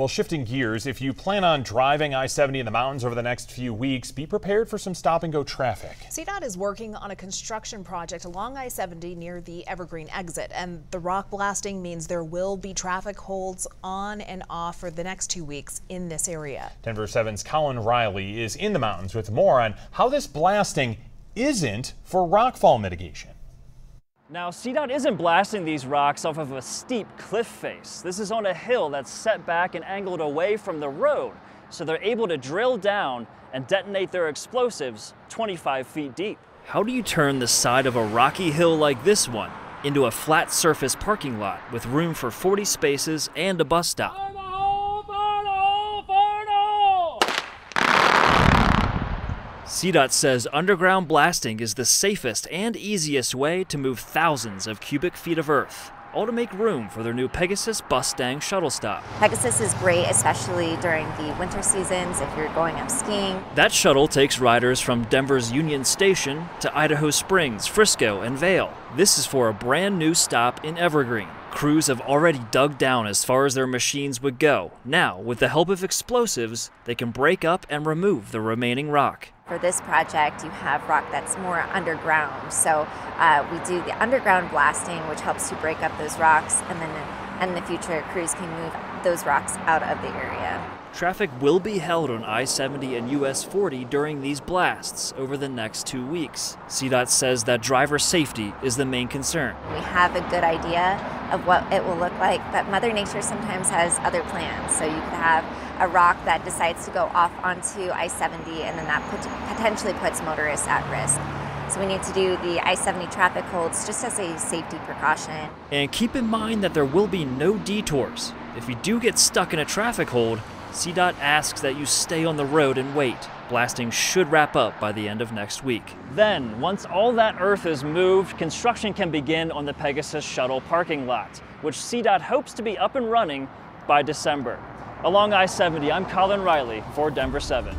Well, shifting gears, if you plan on driving I-70 in the mountains over the next few weeks, be prepared for some stop and go traffic. CDOT is working on a construction project along I-70 near the Evergreen exit, and the rock blasting means there will be traffic holds on and off for the next two weeks in this area. Denver 7's Colin Riley is in the mountains with more on how this blasting isn't for rockfall mitigation. Now, CDOT isn't blasting these rocks off of a steep cliff face. This is on a hill that's set back and angled away from the road, so they're able to drill down and detonate their explosives 25 feet deep. How do you turn the side of a rocky hill like this one into a flat surface parking lot with room for 40 spaces and a bus stop? CDOT says underground blasting is the safest and easiest way to move thousands of cubic feet of earth, all to make room for their new Pegasus Bustang shuttle stop. Pegasus is great, especially during the winter seasons if you're going up skiing. That shuttle takes riders from Denver's Union Station to Idaho Springs, Frisco, and Vail. This is for a brand new stop in Evergreen. Crews have already dug down as far as their machines would go. Now, with the help of explosives, they can break up and remove the remaining rock. For this project, you have rock that's more underground. So uh, we do the underground blasting, which helps to break up those rocks, and then in the future, crews can move those rocks out of the area. Traffic will be held on I-70 and US 40 during these blasts over the next two weeks. CDOT says that driver safety is the main concern. We have a good idea of what it will look like, but Mother Nature sometimes has other plans. So you could have a rock that decides to go off onto I-70 and then that potentially puts motorists at risk. So we need to do the I-70 traffic holds just as a safety precaution. And keep in mind that there will be no detours. If you do get stuck in a traffic hold, CDOT asks that you stay on the road and wait. Blasting should wrap up by the end of next week. Then, once all that earth is moved, construction can begin on the Pegasus shuttle parking lot, which CDOT hopes to be up and running by December. Along I-70, I'm Colin Riley for Denver 7.